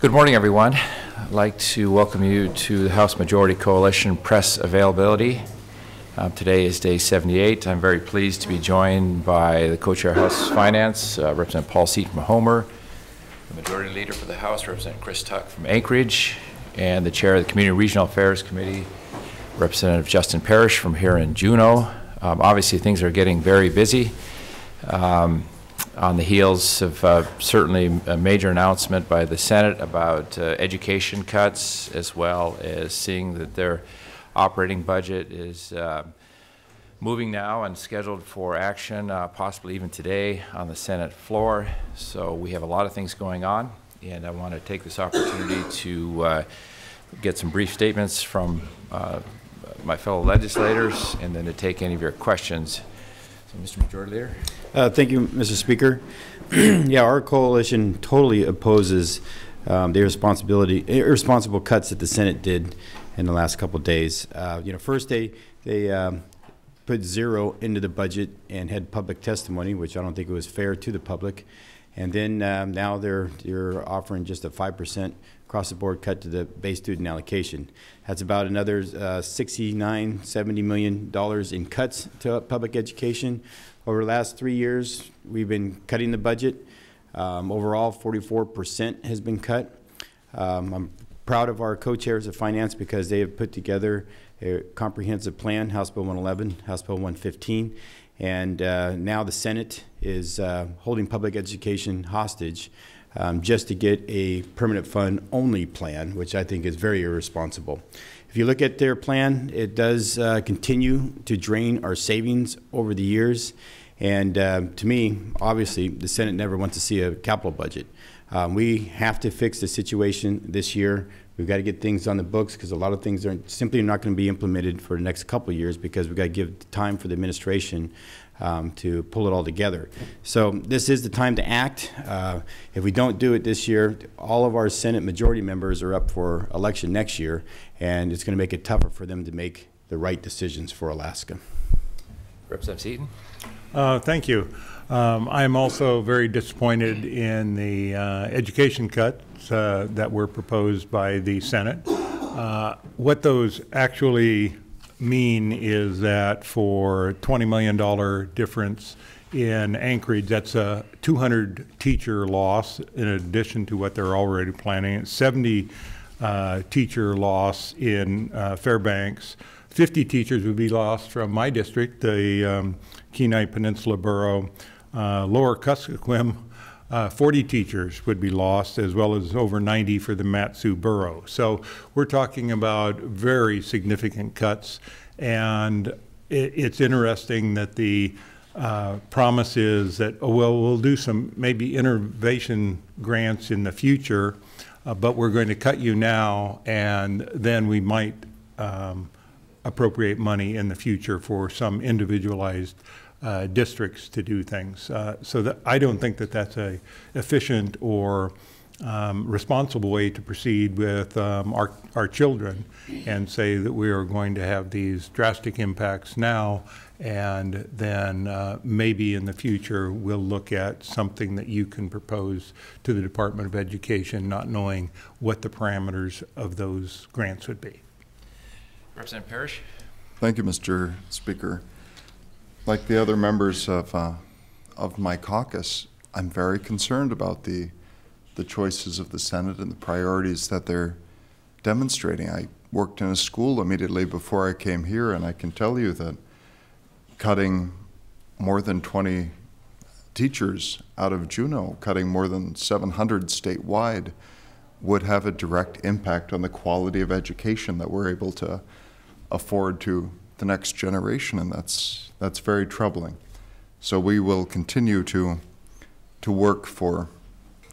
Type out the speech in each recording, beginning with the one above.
Good morning, everyone. I'd like to welcome you to the House Majority Coalition press availability. Um, Today is day 78. I'm very pleased to be joined by the co-chair of House Finance, uh, Representative Paul Seat from Homer, the Majority Leader for the House, Representative Chris Tuck from Anchorage, and the Chair of the Community Regional Affairs Committee, Representative Justin Parish from here in Juneau. Um, Obviously, things are getting very busy. Um, on the heels of uh, certainly a major announcement by the Senate about uh, education cuts, as well as seeing that their operating budget is uh, moving now and scheduled for action, uh, possibly even today, on the Senate floor. So we have a lot of things going on, and I want to take this opportunity to uh, get some brief statements from uh, my fellow legislators, and then to take any of your questions. Mr. Majority Leader? Uh, Thank you, Mr. Speaker. Yeah, our coalition totally opposes um, the irresponsibility, irresponsible cuts that the Senate did in the last couple days. Uh, You know, first, they, they um, put zero into the budget and had public testimony, which I don't think it was fair to the public. And then um, now they're, they're offering just a 5% across-the-board cut to the base student allocation. That's about another uh, 69, 70 million dollars in cuts to public education. Over the last three years, we've been cutting the budget. Um, Overall, 44% has been cut. Um, I'm proud of our co-chairs of finance because they have put together a comprehensive plan, House Bill 111, House Bill 115, and uh, now the Senate is uh, holding public education hostage um, just to get a permanent fund only plan, which I think is very irresponsible. If you look at their plan, it does uh, continue to drain our savings over the years. And uh, to me, obviously, the Senate never wants to see a capital budget. Um, we have to fix the situation this year. We've got to get things on the books because a lot of things are simply not going to be implemented for the next couple of years because we've got to give time for the administration um, to pull it all together. So this is the time to act. Uh, if we don't do it this year, all of our Senate majority members are up for election next year, and it's going to make it tougher for them to make the right decisions for Alaska. Representative Seaton? Uh, Thank you. Um, I am also very disappointed in the uh, education cuts uh, that were proposed by the Senate. Uh, What those actually mean is that for $20 million difference in Anchorage, that's a 200 teacher loss in addition to what they're already planning. It's 70 uh, teacher loss in uh, Fairbanks. 50 teachers would be lost from my district, the um, Kenai Peninsula Borough. Uh, Lower Kuskokwim, uh, 40 teachers would be lost, as well as over 90 for the Matsu Borough. So we're talking about very significant cuts, and it, it's interesting that the uh, promise is that, oh, well, we'll do some maybe innovation grants in the future, uh, but we're going to cut you now, and then we might um, appropriate money in the future for some individualized uh, districts to do things. Uh, so that, I don't think that that's a efficient or um, responsible way to proceed with um, our, our children and say that we are going to have these drastic impacts now and then uh, maybe in the future we'll look at something that you can propose to the Department of Education not knowing what the parameters of those grants would be. Representative Parish? Thank you, Mr. Speaker. Like the other members of, uh, of my caucus, I'm very concerned about the, the choices of the Senate and the priorities that they're demonstrating. I worked in a school immediately before I came here, and I can tell you that cutting more than 20 teachers out of Juneau, cutting more than 700 statewide, would have a direct impact on the quality of education that we're able to afford to the next generation, and that's that's very troubling. So we will continue to to work for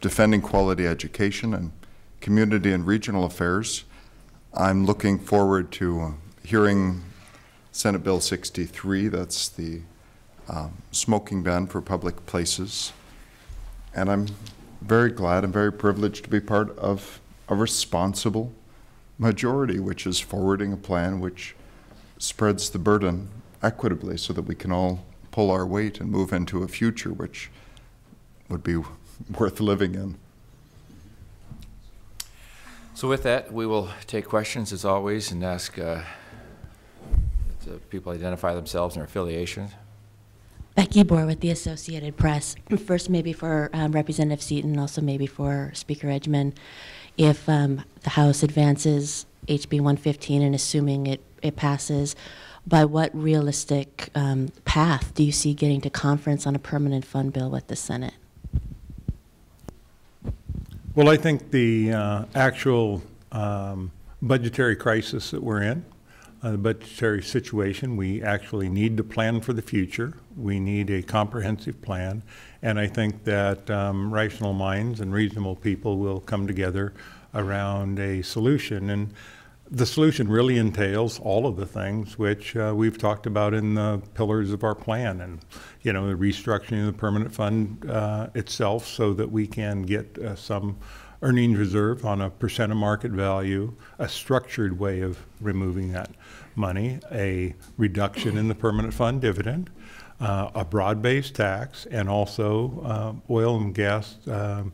defending quality education and community and regional affairs. I'm looking forward to hearing Senate Bill 63. That's the um, smoking ban for public places, and I'm very glad and very privileged to be part of a responsible majority, which is forwarding a plan which spreads the burden equitably so that we can all pull our weight and move into a future which would be worth living in. So with that, we will take questions as always and ask uh, people identify themselves and their affiliations. Becky Bohrer with the Associated Press. First, maybe for um, Representative Seaton, also maybe for Speaker Edgmon. If um, the House advances HB 115 and assuming it, it passes, by what realistic um, path do you see getting to conference on a permanent fund bill with the Senate? Well, I think the uh, actual um, budgetary crisis that we're in, the budgetary situation, we actually need to plan for the future. We need a comprehensive plan. And I think that um, rational minds and reasonable people will come together around a solution. And the solution really entails all of the things which uh, we've talked about in the pillars of our plan and, you know, the restructuring of the permanent fund uh, itself so that we can get uh, some earnings reserve on a percent of market value, a structured way of removing that money, a reduction in the permanent fund dividend, uh, a broad-based tax, and also uh, oil and gas um,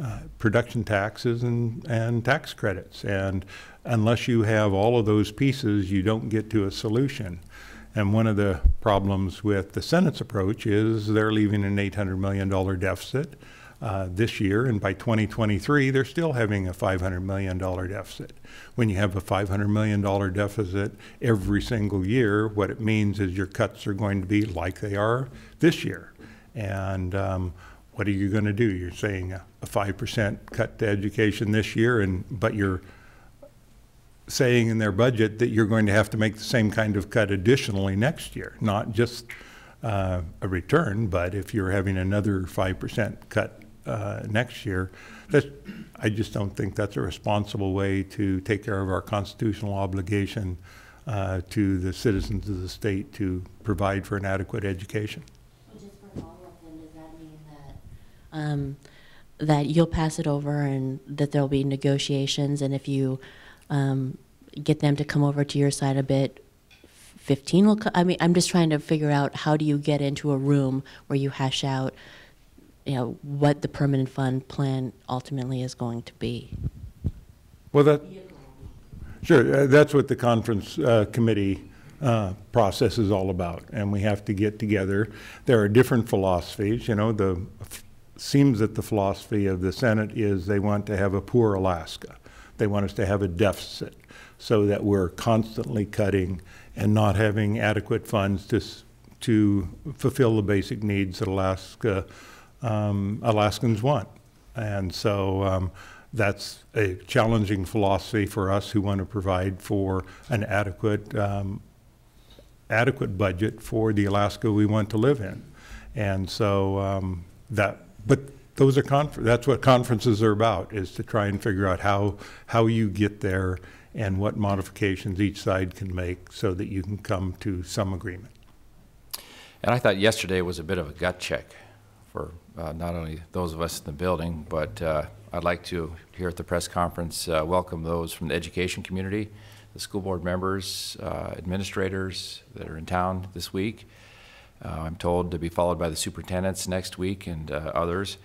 uh, production taxes and, and tax credits. And unless you have all of those pieces, you don't get to a solution. And one of the problems with the Senate's approach is they're leaving an $800 million deficit uh, this year, and by 2023, they're still having a $500 million deficit. When you have a $500 million deficit every single year, what it means is your cuts are going to be like they are this year. And um, what are you going to do? You're saying a, a 5% cut to education this year, and but you're saying in their budget that you're going to have to make the same kind of cut additionally next year, not just uh, a return, but if you're having another 5% cut uh, next year, that's, I just don't think that's a responsible way to take care of our constitutional obligation uh, to the citizens of the state to provide for an adequate education. Just for follow-up, then, does that mean that, um, that you'll pass it over and that there'll be negotiations, and if you, um, get them to come over to your side a bit, fifteen will, co- I mean, I'm just trying to figure out how do you get into a room where you hash out, you know, what the permanent fund plan ultimately is going to be? Well, that, sure, uh, that's what the conference uh, committee uh, process is all about, and we have to get together. There are different philosophies, you know, the, seems that the philosophy of the Senate is they want to have a poor Alaska. They want us to have a deficit so that we're constantly cutting and not having adequate funds to, to fulfill the basic needs that Alaska, um, Alaskans want. And so um, that's a challenging philosophy for us who want to provide for an adequate, um, adequate budget for the Alaska we want to live in. And so um, that, but those are confer, that's what conferences are about, is to try and figure out how, how you get there and what modifications each side can make so that you can come to some agreement. And I thought yesterday was a bit of a gut check for uh, not only those of us in the building, but uh, I'd like to, here at the press conference, uh, welcome those from the education community, the school board members, uh, administrators that are in town this week. Uh, I'm told to be followed by the superintendents next week and uh, others.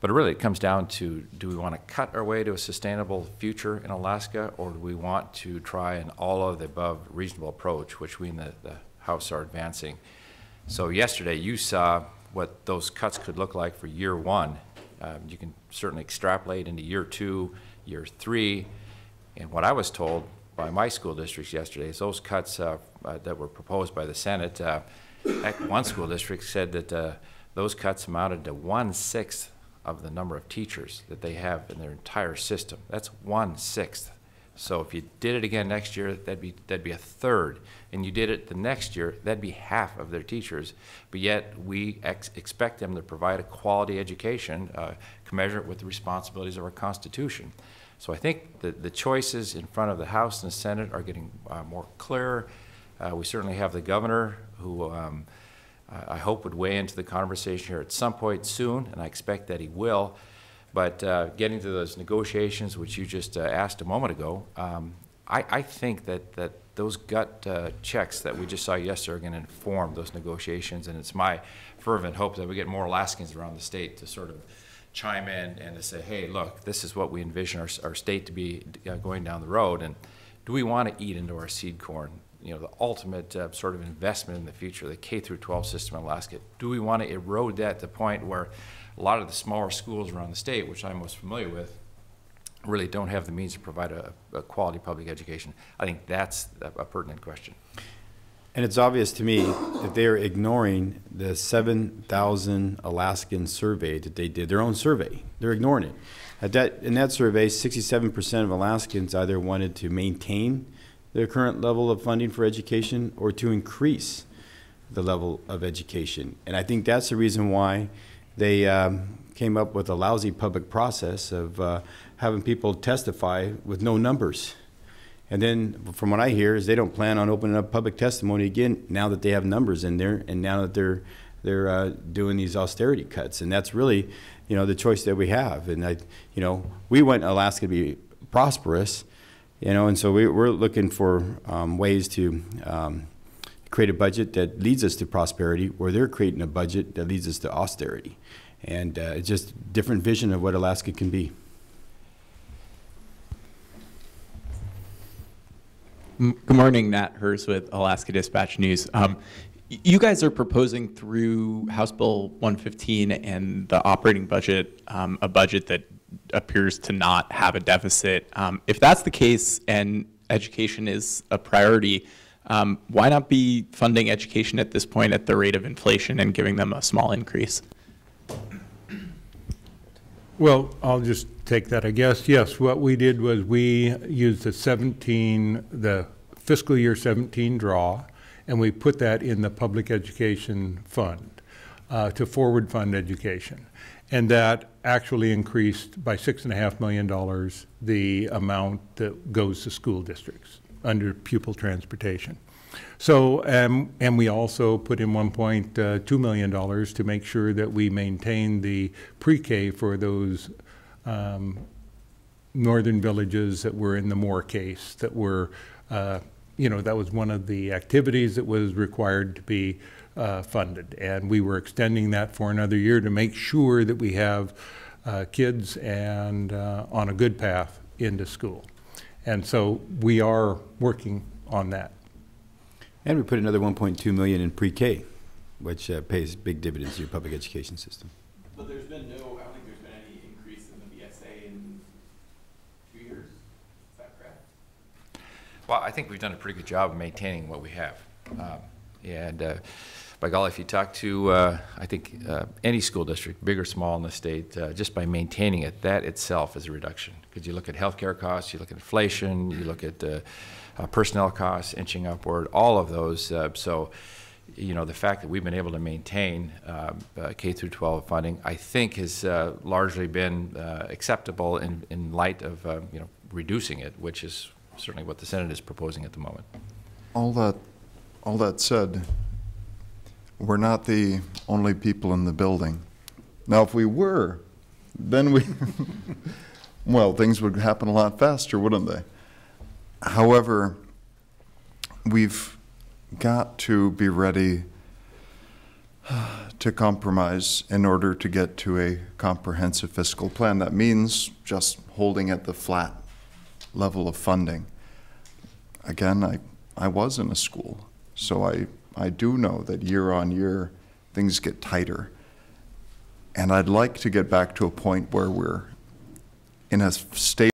But really, it comes down to, do we want to cut our way to a sustainable future in Alaska, or do we want to try an all of the above reasonable approach, which we in the, the House are advancing? So yesterday, you saw what those cuts could look like for year one. Um, you can certainly extrapolate into year two, year three. And what I was told by my school districts yesterday is those cuts uh, uh, that were proposed by the Senate, uh, one school district said that uh, those cuts amounted to one-sixth of the number of teachers that they have in their entire system. That's one-sixth. So if you did it again next year, that'd be, that'd be a third. And you did it the next year, that'd be half of their teachers. But yet, we ex- expect them to provide a quality education, uh, commensurate with the responsibilities of our Constitution. So I think the, the choices in front of the House and the Senate are getting uh, more clear. Uh, we certainly have the governor who um, I I hope would weigh into the conversation here at some point soon, and I expect that he will. But uh, getting to those negotiations, which you just uh, asked a moment ago, um, I, I think that, that those gut uh, checks that we just saw yesterday are going to inform those negotiations, and it's my fervent hope that we get more Alaskans around the state to sort of chime in and to say, hey, look, this is what we envision our, our state to be uh, going down the road, and do we want to eat into our seed corn? You know, the ultimate uh, sort of investment in the future, the K through 12 system in Alaska. Do we want to erode that to the point where a lot of the smaller schools around the state, which I'm most familiar with, really don't have the means to provide a, a quality public education? I think that's a, a pertinent question. And it's obvious to me that they are ignoring the 7,000 Alaskan survey that they did, their own survey. They're ignoring it. At that, in that survey, 67% of Alaskans either wanted to maintain their current level of funding for education or to increase the level of education. And I think that's the reason why they um, came up with a lousy public process of uh, having people testify with no numbers. And then, from what I hear, is they don't plan on opening up public testimony again now that they have numbers in there, and now that they're they're uh, doing these austerity cuts, and that's really, you know, the choice that we have. And I, you know, we want Alaska to be prosperous, you know, and so we, we're looking for um, ways to um, create a budget that leads us to prosperity, where they're creating a budget that leads us to austerity, and uh, it's just different vision of what Alaska can be. Good morning, Nat Herz with Alaska Dispatch News. Um, You guys are proposing through House Bill 115 and the operating budget, um, a budget that appears to not have a deficit. Um, If that's the case and education is a priority, um, why not be funding education at this point at the rate of inflation and giving them a small increase? Well, I'll just take that, I guess. Yes, what we did was we used the 17, the fiscal year 17 draw, and we put that in the public education fund uh, to forward fund education. And that actually increased by $6.5 million the amount that goes to school districts under pupil transportation. So, um, and we also put in $1.2 million to make sure that we maintain the pre-K for those um, northern villages that were in the Moore case, that were, uh, you know, that was one of the activities that was required to be uh, funded. And we were extending that for another year to make sure that we have uh, kids and uh, on a good path into school. And so we are working on that. And we put another 1.2 million in pre-K, which uh, pays big dividends to your public education system. But there's been no, I don't think there's been any increase in the BSA in two years. Is that correct? Well, I think we've done a pretty good job of maintaining what we have. Um, And uh, by golly, if you talk to, uh, I think, uh, any school district, big or small in the state, uh, just by maintaining it, that itself is a reduction. Because you look at healthcare costs, you look at inflation, you look at uh, uh, personnel costs inching upward, all of those. So, you know, the fact that we've been able to maintain um, K through 12 funding, I think has largely been acceptable in, in light of, uh, you know, reducing it, which is certainly what the Senate is proposing at the moment. All that, all that said, we're not the only people in the building. Now, if we were, then we, well, things would happen a lot faster, wouldn't they? However, we've got to be ready to compromise in order to get to a comprehensive fiscal plan. That means just holding at the flat level of funding. Again, I, I was in a school, so I, I do know that year on year, things get tighter. And I'd like to get back to a point where we're in a state